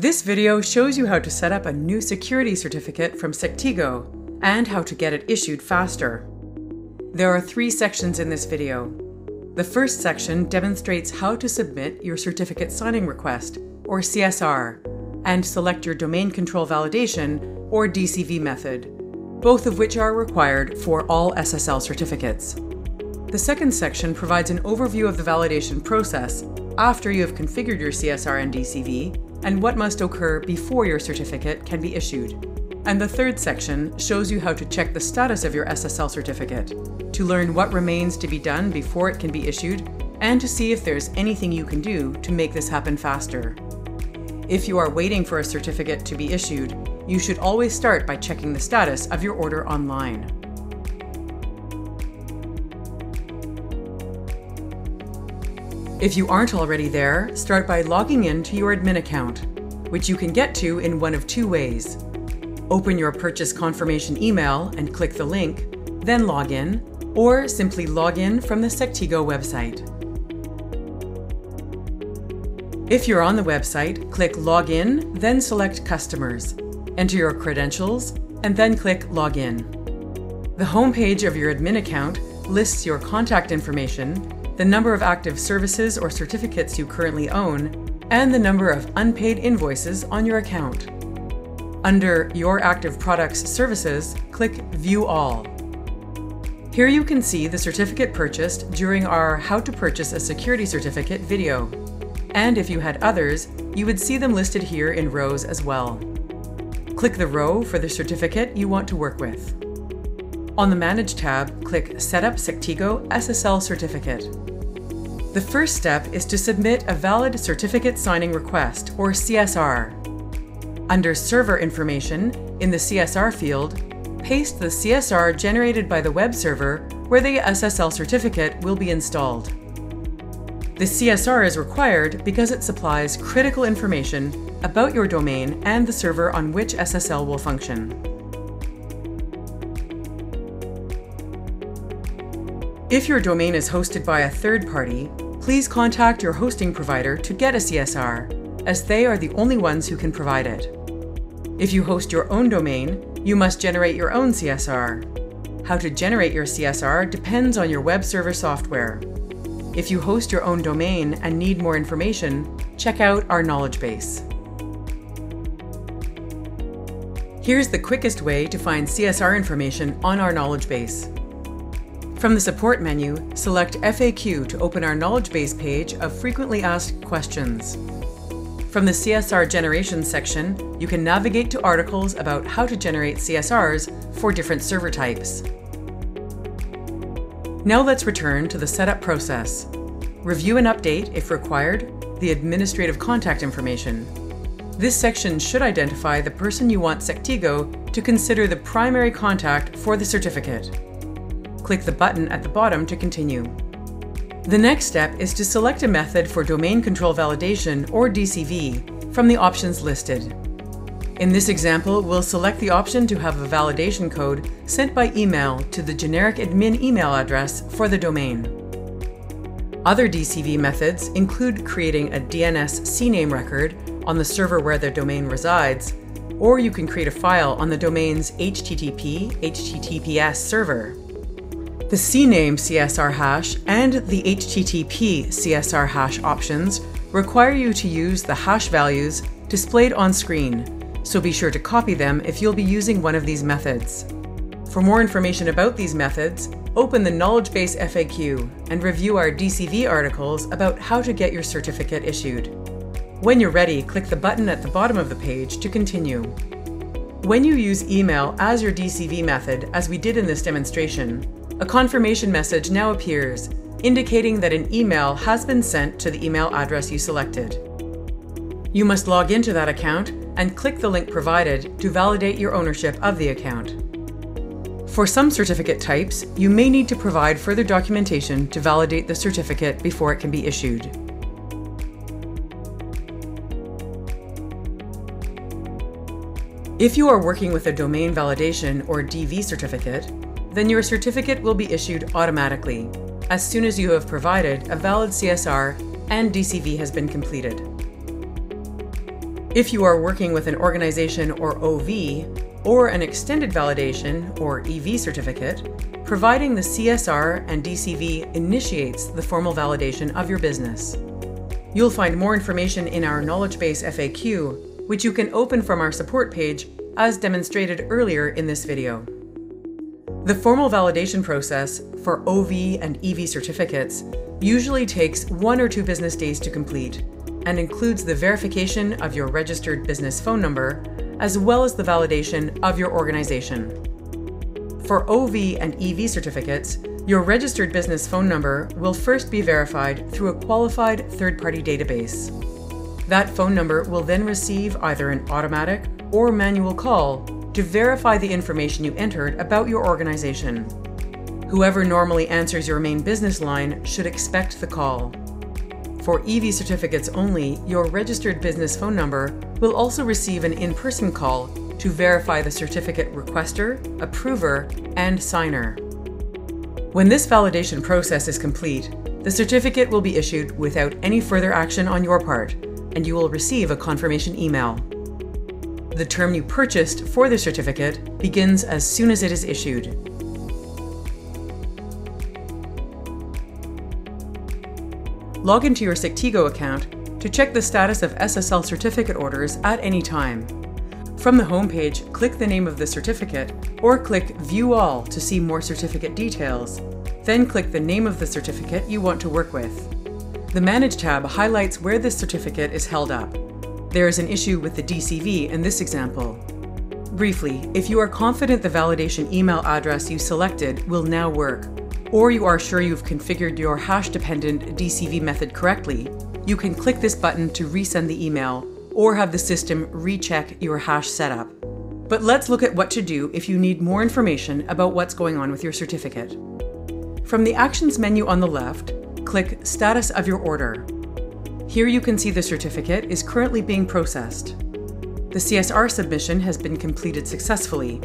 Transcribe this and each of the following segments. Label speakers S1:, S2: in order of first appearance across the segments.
S1: This video shows you how to set up a new security certificate from Sectigo and how to get it issued faster. There are three sections in this video. The first section demonstrates how to submit your certificate signing request, or CSR, and select your domain control validation, or DCV method, both of which are required for all SSL certificates. The second section provides an overview of the validation process after you have configured your CSR and DCV and what must occur before your certificate can be issued. And the third section shows you how to check the status of your SSL certificate, to learn what remains to be done before it can be issued, and to see if there's anything you can do to make this happen faster. If you are waiting for a certificate to be issued, you should always start by checking the status of your order online. If you aren't already there, start by logging in to your admin account, which you can get to in one of two ways. Open your purchase confirmation email and click the link, then log in, or simply log in from the Sectigo website. If you're on the website, click Login, then select Customers. Enter your credentials, and then click Login. The homepage of your admin account lists your contact information the number of active services or certificates you currently own, and the number of unpaid invoices on your account. Under Your Active Products Services, click View All. Here you can see the certificate purchased during our How to Purchase a Security Certificate video. And if you had others, you would see them listed here in rows as well. Click the row for the certificate you want to work with. On the Manage tab, click Set up Sectigo SSL Certificate. The first step is to submit a valid certificate signing request, or CSR. Under Server Information, in the CSR field, paste the CSR generated by the web server where the SSL certificate will be installed. The CSR is required because it supplies critical information about your domain and the server on which SSL will function. If your domain is hosted by a third party, please contact your hosting provider to get a CSR, as they are the only ones who can provide it. If you host your own domain, you must generate your own CSR. How to generate your CSR depends on your web server software. If you host your own domain and need more information, check out our knowledge base. Here's the quickest way to find CSR information on our knowledge base. From the Support menu, select FAQ to open our knowledge base page of frequently asked questions. From the CSR Generation section, you can navigate to articles about how to generate CSRs for different server types. Now let's return to the setup process. Review and update, if required, the administrative contact information. This section should identify the person you want Sectigo to consider the primary contact for the certificate click the button at the bottom to continue. The next step is to select a method for domain control validation, or DCV, from the options listed. In this example, we'll select the option to have a validation code sent by email to the generic admin email address for the domain. Other DCV methods include creating a DNS CNAME record on the server where the domain resides, or you can create a file on the domain's HTTP HTTPS server. The CNAME CSR hash and the HTTP CSR hash options require you to use the hash values displayed on screen, so be sure to copy them if you'll be using one of these methods. For more information about these methods, open the Knowledge Base FAQ and review our DCV articles about how to get your certificate issued. When you're ready, click the button at the bottom of the page to continue. When you use email as your DCV method, as we did in this demonstration, a confirmation message now appears, indicating that an email has been sent to the email address you selected. You must log into that account and click the link provided to validate your ownership of the account. For some certificate types, you may need to provide further documentation to validate the certificate before it can be issued. If you are working with a domain validation or DV certificate, then your certificate will be issued automatically as soon as you have provided a valid CSR and DCV has been completed. If you are working with an organization or OV, or an extended validation or EV certificate, providing the CSR and DCV initiates the formal validation of your business. You'll find more information in our knowledge base FAQ, which you can open from our support page as demonstrated earlier in this video. The formal validation process for OV and EV certificates usually takes one or two business days to complete and includes the verification of your registered business phone number, as well as the validation of your organization. For OV and EV certificates, your registered business phone number will first be verified through a qualified third party database. That phone number will then receive either an automatic or manual call to verify the information you entered about your organization. Whoever normally answers your main business line should expect the call. For EV certificates only, your registered business phone number will also receive an in person call to verify the certificate requester, approver, and signer. When this validation process is complete, the certificate will be issued without any further action on your part, and you will receive a confirmation email. The term you purchased for the certificate begins as soon as it is issued. log into your Sectigo account to check the status of SSL certificate orders at any time. From the homepage, click the name of the certificate or click View All to see more certificate details. Then click the name of the certificate you want to work with. The Manage tab highlights where this certificate is held up. There is an issue with the DCV in this example. Briefly, if you are confident the validation email address you selected will now work, or you are sure you've configured your hash dependent DCV method correctly, you can click this button to resend the email or have the system recheck your hash setup. But let's look at what to do if you need more information about what's going on with your certificate. From the Actions menu on the left, click Status of your order. Here you can see the certificate is currently being processed. The CSR submission has been completed successfully,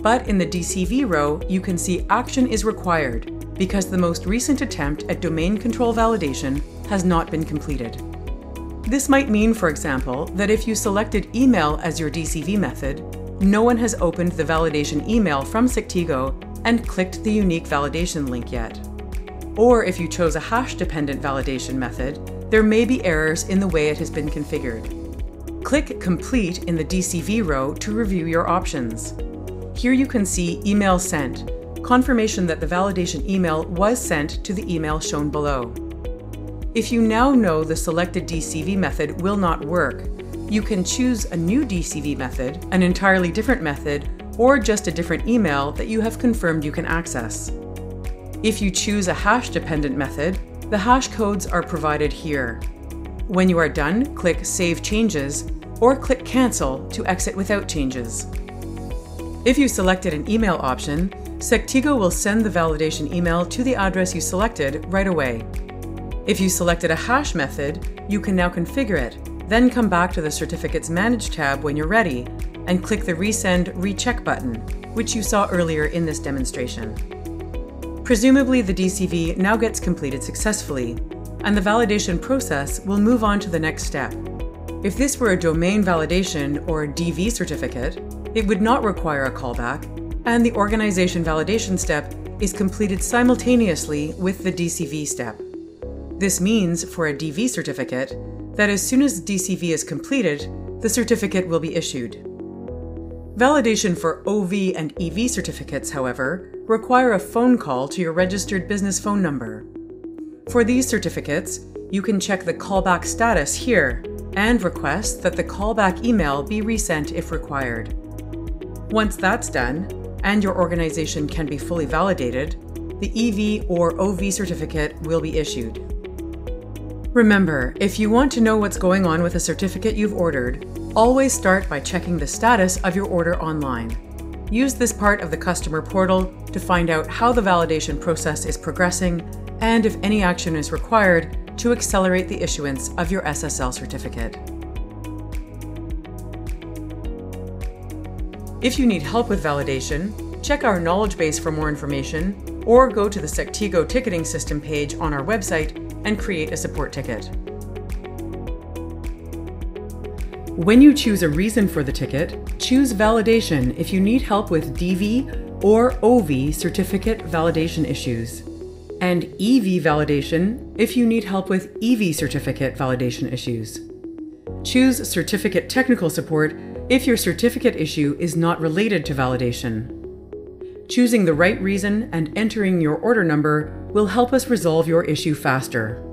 S1: but in the DCV row, you can see action is required because the most recent attempt at domain control validation has not been completed. This might mean, for example, that if you selected email as your DCV method, no one has opened the validation email from Sectigo and clicked the unique validation link yet. Or if you chose a hash-dependent validation method, there may be errors in the way it has been configured. Click Complete in the DCV row to review your options. Here you can see Email Sent, confirmation that the validation email was sent to the email shown below. If you now know the selected DCV method will not work, you can choose a new DCV method, an entirely different method, or just a different email that you have confirmed you can access. If you choose a hash dependent method, the hash codes are provided here. When you are done, click Save Changes or click Cancel to exit without changes. If you selected an email option, Sectigo will send the validation email to the address you selected right away. If you selected a hash method, you can now configure it, then come back to the Certificates Manage tab when you're ready and click the Resend Recheck button, which you saw earlier in this demonstration. Presumably, the DCV now gets completed successfully, and the validation process will move on to the next step. If this were a domain validation or DV certificate, it would not require a callback, and the organization validation step is completed simultaneously with the DCV step. This means, for a DV certificate, that as soon as DCV is completed, the certificate will be issued. Validation for OV and EV certificates, however, require a phone call to your registered business phone number. For these certificates, you can check the callback status here and request that the callback email be resent if required. Once that's done, and your organization can be fully validated, the EV or OV certificate will be issued. Remember, if you want to know what's going on with a certificate you've ordered, always start by checking the status of your order online. Use this part of the customer portal to find out how the validation process is progressing and if any action is required to accelerate the issuance of your SSL certificate. If you need help with validation, check our knowledge base for more information, or go to the Sectigo ticketing system page on our website and create a support ticket. When you choose a reason for the ticket, choose validation if you need help with DV or OV certificate validation issues, and EV validation if you need help with EV certificate validation issues. Choose certificate technical support if your certificate issue is not related to validation. Choosing the right reason and entering your order number will help us resolve your issue faster.